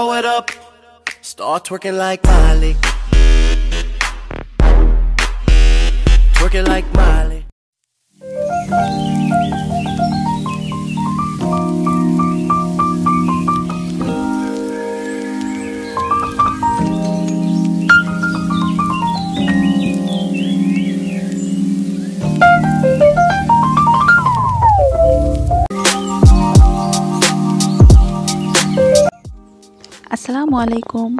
Throw it up, start twerking like Miley. Twerking like Miley. আসসালামু আলাইকুম।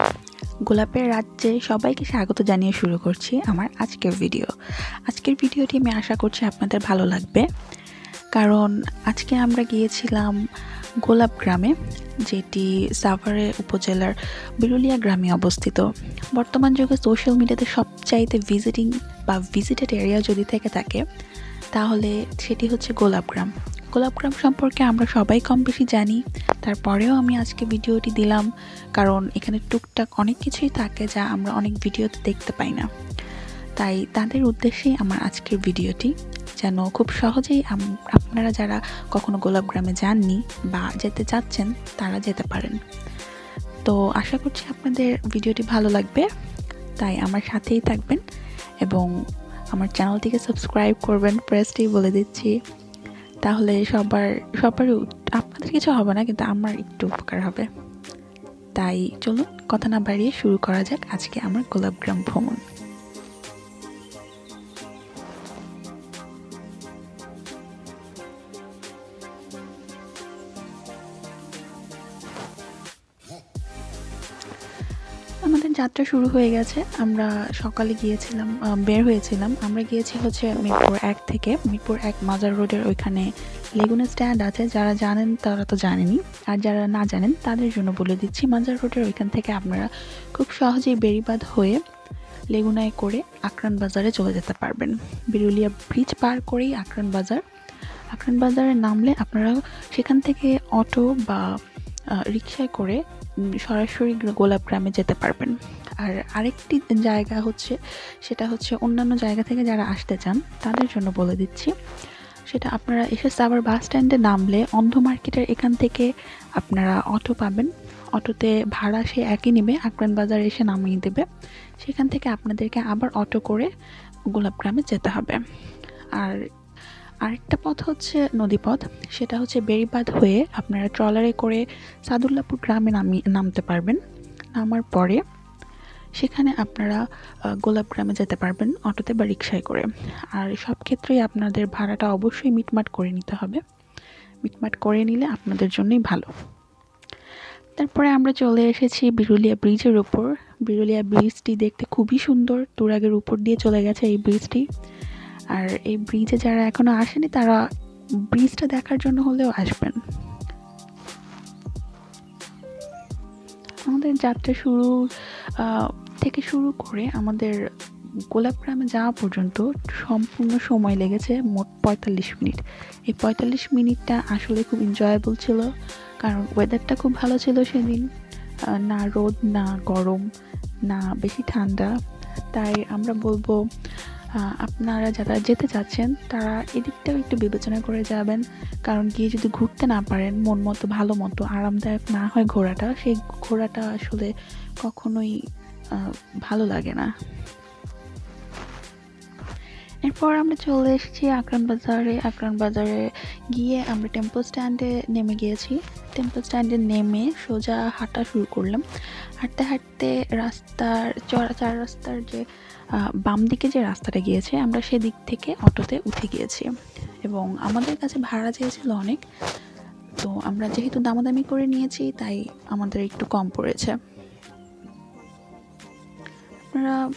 গোলাপের রাজ্যে সবাইকে স্বাগত জানিয়ে শুরু করছি আমার আজকের ভিডিও। আজকের ভিডিওটি আমি আশা করছি আপনাদের ভালো লাগবে। কারণ আজকে আমরা গিয়েছিলাম গোলাপ গ্রামে, যেটি সাভারে উপজেলার বিরুলিয়া গ্রামে অবস্থিত। বর্তমান যুগে সোশ্যাল মিডিয়াতে সবচাইতে ভিজিটিং বা ভিজিটেড এরিয়া যদি থেকে থাকে তাহলে সেটি হচ্ছে গোলাপগ্রাম গোলাপগ্রাম সম্পর্কে আমরা সবাই কম বেশি জানি। তারপরেও আমি আজকে ভিডিওটি দিলাম, কারণ এখানে টুকটাক অনেক কিছুই থাকে যা আমরা অনেক ভিডিওতে দেখতে পাই না। তাই তাদের উদ্দেশ্যেই আমার আজকের ভিডিওটি। যেন খুব সহজেই আপনারা যারা কখনো গোলাপগ্রামে যাননি বা যেতে চাচ্ছেন, তারা যেতে পারেন। তো আশা করছি আপনাদের ভিডিওটি ভালো লাগবে। তাই আমার সাথেই থাকবেন এবং আমার চ্যানেলটিকে সাবস্ক্রাইব করবেন প্রেসটি বলে দিচ্ছি। তাহলে সবার সবার আপনাদের কিছু হবে না, কিন্তু আমার একটু উপকার হবে। তাই চলুন, কথা না বাড়িয়ে শুরু করা যাক আজকে আমার গোলাপগ্রাম ভ্রমণ। যাত্রা শুরু হয়ে গেছে। আমরা সকালে গিয়েছিলাম বের হয়েছিলাম। আমরা গিয়েছি হচ্ছে মিরপুর এক থেকে। মিরপুর এক মাজার রোডের ওইখানে লেগুনা স্ট্যান্ড আছে। যারা জানেন তারা তো জানেনি আর যারা না জানেন, তাদের জন্য বলে দিচ্ছি, মাজার রোডের ওইখান থেকে আপনারা খুব সহজেই বেরিবাদ হয়ে লেগুনায় করে আকরান বাজারে চলে যেতে পারবেন। বিরুলিয়া ব্রিজ পার করেই আকরান বাজার। আকরান বাজারে নামলে আপনারা সেখান থেকে অটো বা রিক্সায় করে সরাসরি গোলাপ গ্রামে যেতে পারবেন। আর আরেকটি জায়গা হচ্ছে, সেটা হচ্ছে অন্যান্য জায়গা থেকে যারা আসতে চান, তাদের জন্য বলে দিচ্ছি। সেটা আপনারা এসে সাভার বাস স্ট্যান্ডে নামলে অন্ধ মার্কেটের এখান থেকে আপনারা অটো পাবেন। অটোতে ভাড়া সে একই নেবে আকরান বাজার এসে নামিয়ে দেবে। সেখান থেকে আপনাদেরকে আবার অটো করে গোলাপ গ্রামে যেতে হবে। আর আরেকটা পথ হচ্ছে নদীপথ। সেটা হচ্ছে বেড়িবাঁধ হয়ে আপনারা ট্রলারে করে সাদুল্লাপুর গ্রামে নামি, নামতে পারবেন। নামার পরে সেখানে আপনারা গোলাপ গ্রামে যেতে পারবেন অটোতে বা রিক্সায় করে। আর সব ক্ষেত্রেই আপনাদের ভাড়াটা অবশ্যই মিটমাট করে নিতে হবে। মিটমাট করে নিলে আপনাদের জন্যই ভালো। তারপরে আমরা চলে এসেছি বিরুলিয়া ব্রিজের উপর। বিরুলিয়া ব্রিজটি দেখতে খুবই সুন্দর। তুরাগের উপর দিয়ে চলে গেছে এই ব্রিজটি। আর এই ব্রিজে যারা এখনও আসেনি, তারা ব্রিজটা দেখার জন্য হলেও আসবেন। আমাদের যাত্রা শুরু থেকে শুরু করে আমাদের গোলাপগ্রামে যাওয়া পর্যন্ত সম্পূর্ণ সময় লেগেছে মোট পঁয়তাল্লিশ মিনিট। এই পঁয়তাল্লিশ মিনিটটা আসলে খুব এনজয়েবল ছিল, কারণ ওয়েদারটা খুব ভালো ছিল সেদিন। না রোদ, না গরম, না বেশি ঠান্ডা। তাই আমরা বলব আপনারা যারা যেতে চাচ্ছেন, তারা এদিকটাও একটু বিবেচনা করে যাবেন। কারণ গিয়ে যদি ঘুরতে না পারেন, মন মতো, ভালো মতো, আরামদায়ক না হয় ঘোরাটা, সেই ঘোরাটা আসলে কখনোই ভালো লাগে না। এরপর আমরা চলে এসেছি আকরান বাজারে। আকরান বাজারে গিয়ে আমরা টেম্পল স্ট্যান্ডে নেমে গিয়েছি। টেম্পল স্ট্যান্ডে নেমে সোজা হাঁটা শুরু করলাম। হাঁটতে হাঁটতে রাস্তার চার রাস্তার যে বাম দিকে যে রাস্তাটা গিয়েছে আমরা সেদিক থেকে অটোতে উঠে গিয়েছি। এবং আমাদের কাছে ভাড়া চেয়েছিল অনেক। তো আমরা যেহেতু দামাদামি করে নিয়েছি তাই আমাদের একটু কম পড়েছে।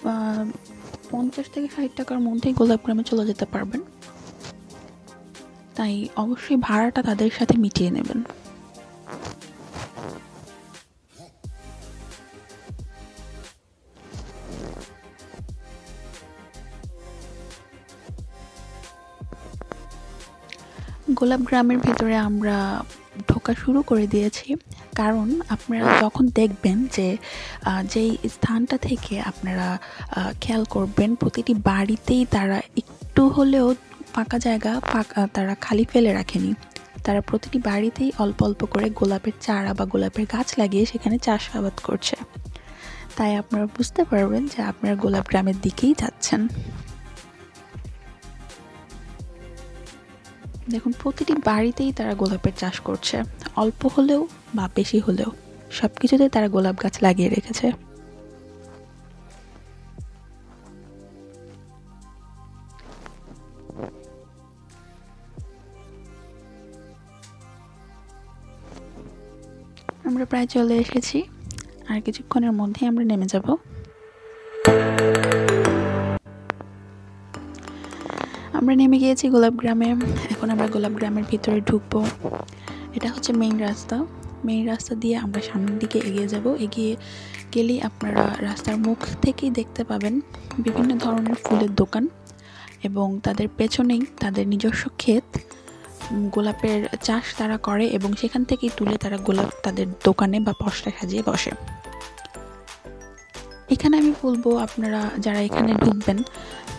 আহ, পঞ্চাশ থেকে ষাট টাকার মধ্যেই গোলাপগ্রামে চলে যেতে পারবেন। তাই অবশ্যই ভাড়াটা তাদের সাথে মিটিয়ে নেবেন। গোলাপ গ্রামের ভেতরে আমরা ঢোকা শুরু করে দিয়েছি। কারণ আপনারা যখন দেখবেন যে যেই স্থানটা থেকে আপনারা খেয়াল করবেন প্রতিটি বাড়িতেই তারা একটু হলেও ফাঁকা জায়গা ফাঁকা তারা খালি ফেলে রাখেনি। তারা প্রতিটি বাড়িতেই অল্প অল্প করে গোলাপের চারা বা গোলাপের গাছ লাগিয়ে সেখানে চাষাবাদ করছে। তাই আপনারা বুঝতে পারবেন যে আপনারা গোলাপ গ্রামের দিকেই যাচ্ছেন। দেখুন, প্রতিটি বাড়িতেই তারা গোলাপের চাষ করছে। অল্প হলেও বা বেশি হলেও সব কিছুতেই তারা গোলাপ গাছ লাগিয়ে রেখেছে। আমরা প্রায় চলে এসেছি। আর কিছুক্ষণের মধ্যেই আমরা নেমে যাব। আমরা নেমে গিয়েছি গোলাপ গ্রামে। এখন আমরা গোলাপ গ্রামের ভিতরে ঢুকবো। এটা হচ্ছে মেইন রাস্তা। মেইন রাস্তা দিয়ে আমরা সামনের দিকে এগিয়ে যাব। এগিয়ে গেলেই আপনারা রাস্তার মুখ থেকেই দেখতে পাবেন বিভিন্ন ধরনের ফুলের দোকান এবং তাদের পেছনেই তাদের নিজস্ব ক্ষেত। গোলাপের চাষ তারা করে এবং সেখান থেকেই তুলে তারা গোলাপ তাদের দোকানে বা পশটা সাজিয়ে বসে। এখানে আমি বলব, আপনারা যারা এখানে ঢুকবেন,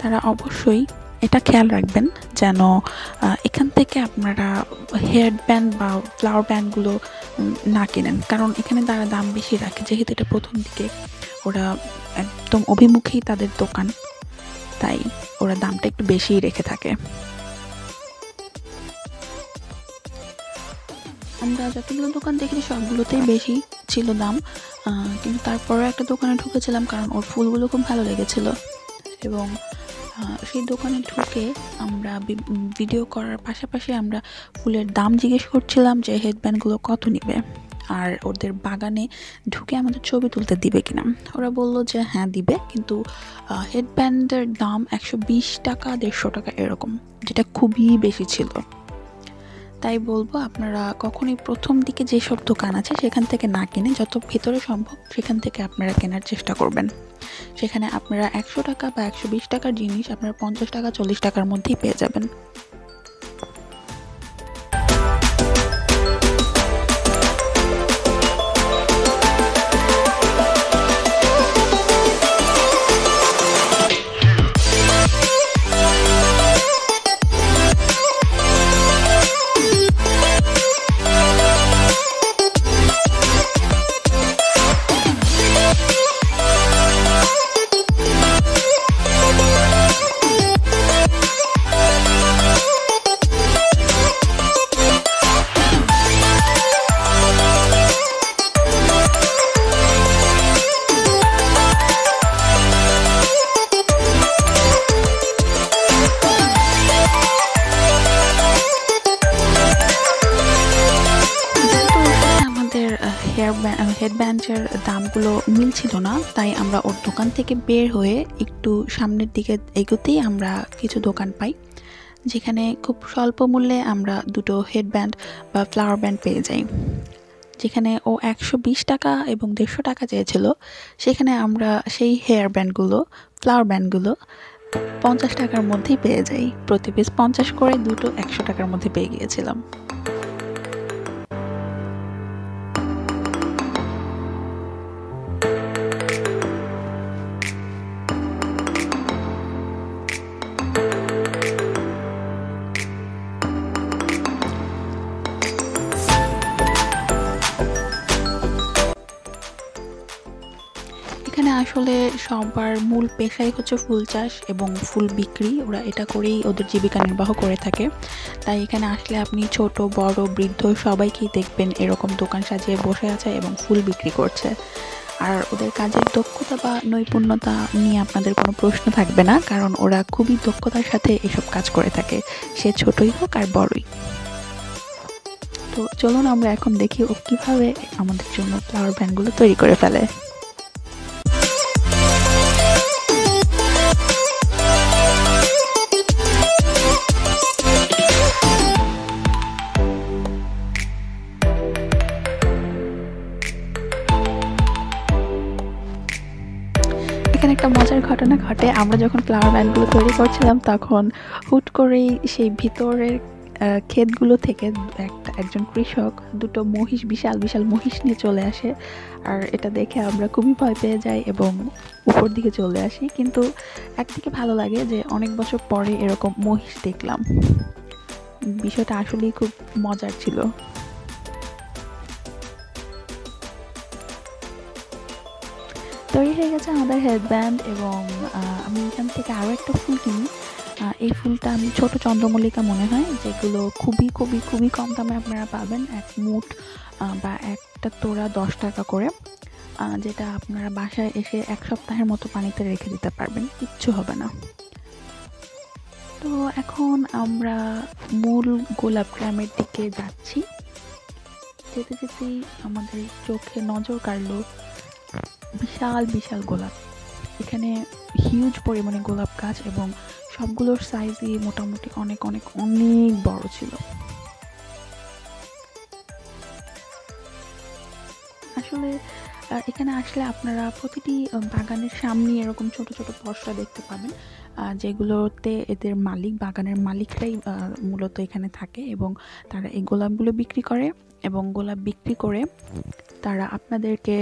তারা অবশ্যই এটা খেয়াল রাখবেন যেন এখান থেকে আপনারা হেয়ার ব্যান্ড বা ফ্লাওয়ার ব্যান্ডগুলো না কেনেন। কারণ এখানে তারা দাম বেশি রাখে, যেহেতু এটা প্রথম দিকে। ওরা একদম অভিমুখেই তাদের দোকান, তাই ওরা দামটা একটু বেশিই রেখে থাকে। আমরা যতগুলো দোকান দেখেছি, সবগুলোতেই বেশি ছিল দাম। কিন্তু তারপরে একটা দোকানে ঢুকেছিলাম, কারণ ওর ফুলগুলো খুব ভালো লেগেছিল। এবং সেই দোকানে ঢুকে আমরা ভিডিও করার পাশাপাশি আমরা ফুলের দাম জিজ্ঞেস করছিলাম যে হেডব্যান্ডগুলো কত নেবে? আর ওদের বাগানে ঢুকে আমাদের ছবি তুলতে দিবে কিনা? ওরা বলল যে হ্যাঁ দিবে। কিন্তু হেডব্যান্ডের দাম একশো বিশ টাকা, দেড়শো টাকা এরকম, যেটা খুবই বেশি ছিল। তাই বলব আপনারা কখনই প্রথম দিকে যেসব দোকান আছে সেখান থেকে না কিনে যত ভেতরে সম্ভব সেখান থেকে আপনারা কেনার চেষ্টা করবেন। সেখানে আপনারা একশো টাকা বা একশো বিশ টাকার জিনিস, আপনারা পঞ্চাশ টাকা, চল্লিশ টাকার মধ্যেই পেয়ে যাবেন। হেডব্যান্ডের দামগুলো মিলছিল না, তাই আমরা ওর দোকান থেকে বের হয়ে একটু সামনের দিকে এগোতেই আমরা কিছু দোকান পাই, যেখানে খুব স্বল্প মূল্যে আমরা দুটো হেডব্যান্ড বা ফ্লাওয়ার ব্যান্ড পেয়ে যাই। যেখানে ও একশো বিশ টাকা এবং দেড়শো টাকা চেয়েছিল, সেখানে আমরা সেই হেয়ার ব্যান্ডগুলো ফ্লাওয়ার ব্যান্ডগুলো পঞ্চাশ টাকার মধ্যেই পেয়ে যাই। প্রতি পিস পঞ্চাশ করে দুটো একশো টাকার মধ্যে পেয়ে গিয়েছিলাম। আসলে সবার মূল পেশাই হচ্ছে ফুল চাষ এবং ফুল বিক্রি। ওরা এটা করেই ওদের জীবিকা নির্বাহ করে থাকে। তাই এখানে আসলে আপনি ছোট, বড়, বৃদ্ধ সবাইকেই দেখবেন এরকম দোকান সাজিয়ে বসে আছে এবং ফুল বিক্রি করছে। আর ওদের কাজের দক্ষতা বা নৈপুণ্যতা নিয়ে আপনাদের কোনো প্রশ্ন থাকবে না, কারণ ওরা খুবই দক্ষতার সাথে এসব কাজ করে থাকে। সে ছোটই হোক আর বড়ই। তো চলুন আমরা এখন দেখি ও কীভাবে আমাদের জন্য ফ্লাওয়ার ব্যান্ডগুলো তৈরি করে ফেলে। একটা মজার ঘটনা ঘটে। আমরা যখন ফ্লাওয়ার ব্যান্ডগুলো তৈরি করছিলাম, তখন হুট করেই সেই ভিতরের ক্ষেতগুলো থেকে একটা, একজন কৃষক দুটো মহিষ, বিশাল বিশাল মহিষ নিয়ে চলে আসে। আর এটা দেখে আমরা খুবই ভয় পেয়ে যাই এবং উপর দিকে চলে আসি। কিন্তু একদিকে ভালো লাগে যে অনেক বছর পরে এরকম মহিষ দেখলাম। বিষয়টা আসলেই খুব মজার ছিল। হয়ে গেছে আমাদের হেডব্যান্ড এবং আমি এখান থেকে আরও একটা ফুল কিনি। এই ফুলটা আমি ছোট চন্দ্রমল্লিকা মনে হয় যেগুলো খুবই খুবই খুবই কম দামে আপনারা পাবেন। এক আহ, বা একটা তোড়া দশ টাকা করে যেটা আপনারা বাসায় এসে এক সপ্তাহের মতো পানিতে রেখে দিতে পারবেন। কিচ্ছু হবে না। তো এখন আমরা মূল গোলাপ গ্রামের দিকে যাচ্ছি। যেতে যেতেই আমাদের চোখে নজর কাড়লো বিশাল বিশাল গোলাপ। এখানে হিউজ পরিমাণে গোলাপ গাছ এবং সবগুলোর সাইজই মোটামুটি অনেক অনেক অনেক বড় ছিল। আসলে এখানে আসলে আপনারা প্রতিটি বাগানের সামনে এরকম ছোট ছোট পশরা দেখতে পাবেন। যেগুলোতে এদের মালিক, বাগানের মালিকরাই মূলত এখানে থাকে এবং তারা এই গোলাপগুলো বিক্রি করে এবং গোলাপ বিক্রি করে তারা আপনাদেরকে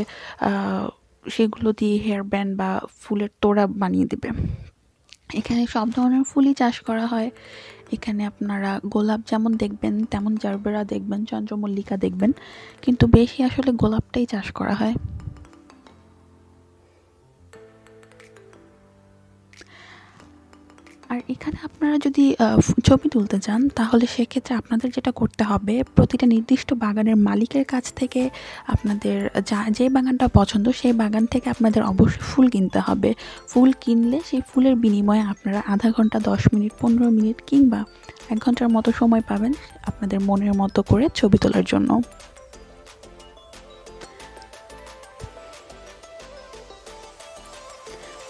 সেগুলো দিয়ে হেয়ার ব্যান্ড বা ফুলের তোড়া বানিয়ে দেবে। এখানে সব ধরনের ফুলই চাষ করা হয়। এখানে আপনারা গোলাপ যেমন দেখবেন, তেমন জারবেরা দেখবেন, চন্দ্রমল্লিকা দেখবেন, কিন্তু বেশি আসলে গোলাপটাই চাষ করা হয়। আর এখানে আপনারা যদি ছবি তুলতে চান, তাহলে সেক্ষেত্রে আপনাদের যেটা করতে হবে, প্রতিটা নির্দিষ্ট বাগানের মালিকের কাছ থেকে আপনাদের যা, যে বাগানটা পছন্দ, সেই বাগান থেকে আপনাদের অবশ্যই ফুল কিনতে হবে। ফুল কিনলে সেই ফুলের বিনিময়ে আপনারা আধা ঘণ্টা, দশ মিনিট, পনেরো মিনিট কিংবা এক ঘণ্টার মতো সময় পাবেন আপনাদের মনের মতো করে ছবি তোলার জন্য।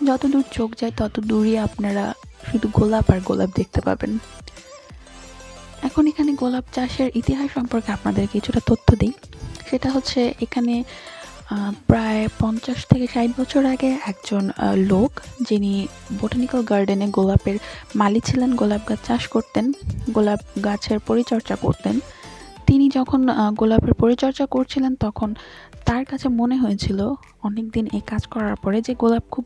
যত দূর চোখ যায় তত দূরই আপনারা শুধু গোলাপ আর গোলাপ দেখতে পাবেন। এখন এখানে গোলাপ চাষের ইতিহাস সম্পর্কে আপনাদের কিছুটা তথ্য দিই। সেটা হচ্ছে এখানে প্রায় পঞ্চাশ থেকে ষাট বছর আগে একজন লোক যিনি বোটানিক্যাল গার্ডেনে গোলাপের মালি ছিলেন, গোলাপ গাছ চাষ করতেন, গোলাপ গাছের পরিচর্যা করতেন। তিনি যখন গোলাপের পরিচর্যা করছিলেন তখন তার কাছে মনে হয়েছিল অনেক দিন এই কাজ করার পরে যে গোলাপ খুব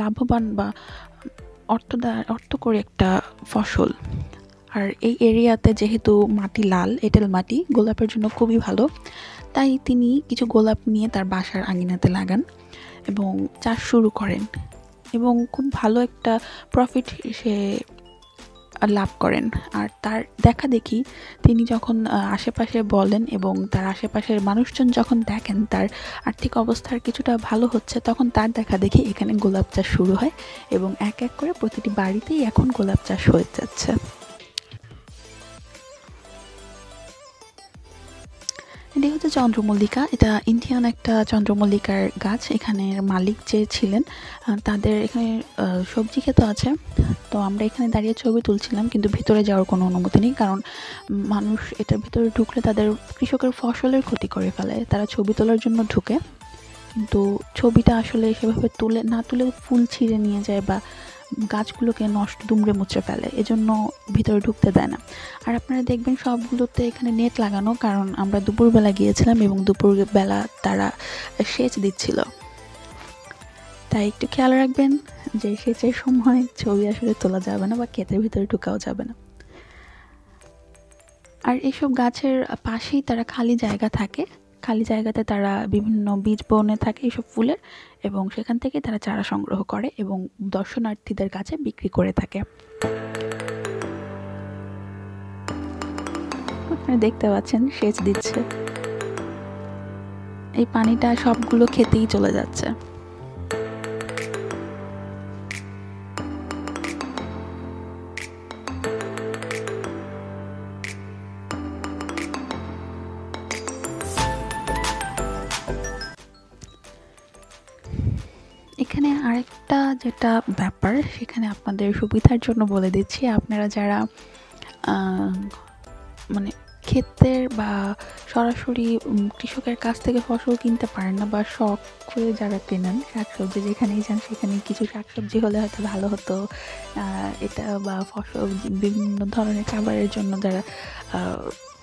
লাভবান বা অর্থদা অর্থকরী একটা ফসল। আর এই এরিয়াতে যেহেতু মাটি লাল, এঁটেল মাটি, গোলাপের জন্য খুবই ভালো। তাই তিনি কিছু গোলাপ নিয়ে তার বাসার আঙিনাতে লাগান এবং চাষ শুরু করেন। এবং খুব ভালো একটা প্রফিট সে লাভ করেন। আর তার দেখা দেখি তিনি যখন আশেপাশে বলেন এবং তার আশেপাশের মানুষজন যখন দেখেন তার আর্থিক অবস্থার কিছুটা ভালো হচ্ছে, তখন তার দেখা দেখি এখানে গোলাপ চাষ শুরু হয় এবং এক এক করে প্রতিটি বাড়িতেই এখন গোলাপ চাষ হয়ে যাচ্ছে। এটি হচ্ছে চন্দ্রমল্লিকা। এটা ইন্ডিয়ান একটা চন্দ্রমল্লিকার গাছ। এখানের মালিক যে ছিলেন তাদের এখানে সবজি ক্ষেত আছে। তো আমরা এখানে দাঁড়িয়ে ছবি তুলছিলাম, কিন্তু ভিতরে যাওয়ার কোনো অনুমতি নেই, কারণ মানুষ এটার ভিতরে ঢুকলে তাদের কৃষকের ফসলের ক্ষতি করে ফেলে। তারা ছবি তোলার জন্য ঢুকে। কিন্তু ছবিটা আসলে সেভাবে তুলে, না তুলে ফুল ছিঁড়ে নিয়ে যায় বা গাছগুলোকে নষ্ট দুমড়ে মুচড়ে ফেলে, এজন্য ভিতরে ঢুকতে দেয় না। আর আপনারা দেখবেন সবগুলোতে এখানে নেট লাগানো, কারণ আমরা দুপুরবেলা গিয়েছিলাম এবং দুপুরবেলা তারা সেচ দিচ্ছিল। তাই একটু খেয়াল রাখবেন যে সেচের সময় ছবি আসলে তোলা যাবে না বা ক্ষেতের ভিতরে ঢুকাও যাবে না। আর এইসব গাছের পাশেই তারা খালি জায়গা থাকে খালি জায়গাতে তারা বিভিন্ন বীজ বনে থাকে এইসব ফুলের এবং সেখান থেকে তারা চারা সংগ্রহ করে এবং দর্শনার্থীদের কাছে বিক্রি করে থাকে। দেখতে পাচ্ছেন, সেচ দিচ্ছে। এই পানিটা সবগুলো খেতেই চলে যাচ্ছে। সেখানে আপনাদের সুবিধার জন্য বলে দিচ্ছি, আপনারা যারা মানে ক্ষেতের বা সরাসরি কৃষকের কাছ থেকে ফসল কিনতে পারেন না বা শখ করে যারা কেনেন, শাকসবজি যেখানেই যান সেখানে কিছু শাকসবজি হলে হয়তো ভালো হতো। এটা বা ফসল, বিভিন্ন ধরনের খাবারের জন্য যারা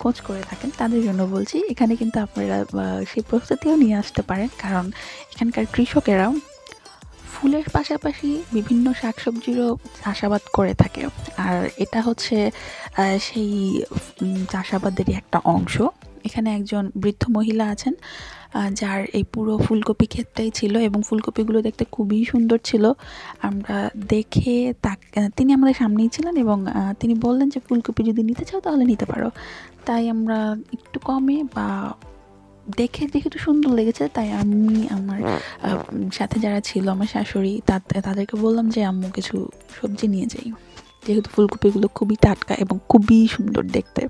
খোঁজ করে থাকেন তাদের জন্য বলছি, এখানে কিন্তু আপনারা সেই প্রস্তুতিও নিয়ে আসতে পারেন। কারণ এখানকার কৃষকেরা ফুলের পাশাপাশি বিভিন্ন শাকসবজিরও চাষাবাদ করে থাকে। আর এটা হচ্ছে সেই চাষাবাদেরই একটা অংশ। এখানে একজন বৃদ্ধ মহিলা আছেন যার এই পুরো ফুলকপি ক্ষেতটাই ছিল এবং ফুলকপিগুলো দেখতে খুবই সুন্দর ছিল। আমরা দেখে তাক তিনি আমাদের সামনেই ছিলেন এবং তিনি বললেন যে, ফুলকপি যদি নিতে চাও তাহলে নিতে পারো। তাই আমরা একটু কমে বা দেখে দেখে যেহেতু সুন্দর লেগেছে তাই আমি আমার সাথে যারা ছিল আমার শাশুড়ি তা- তাদেরকে বললাম যে আম্মু কিছু সবজি নিয়ে যাই। যেহেতু ফুলকপিগুলো খুবই টাটকা এবং খুবই সুন্দর দেখতে।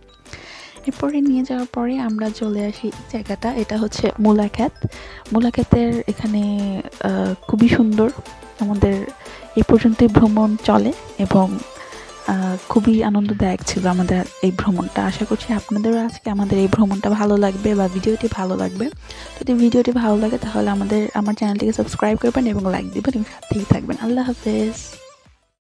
এরপরে নিয়ে যাওয়ার পরে আমরা চলে আসি জায়গাটা এটা হচ্ছে মূলাখ্যাত মূলাখ্যাতের এখানে খুবই সুন্দর। আমাদের এই পর্যন্তই ভ্রমণ চলে এবং খুবই আনন্দদায়ক ছিল আমাদের এই ভ্রমণটা। আশা করছি আপনাদেরও আজকে আমাদের এই ভ্রমণটা ভালো লাগবে বা ভিডিওটি ভালো লাগবে। যদি ভিডিওটি ভালো লাগে তাহলে আমাদের, আমার চ্যানেলটিকে সাবস্ক্রাইব করবেন এবং লাইক দেবেন এবং সাথেই থাকবেন। আল্লাহ হাফেজ।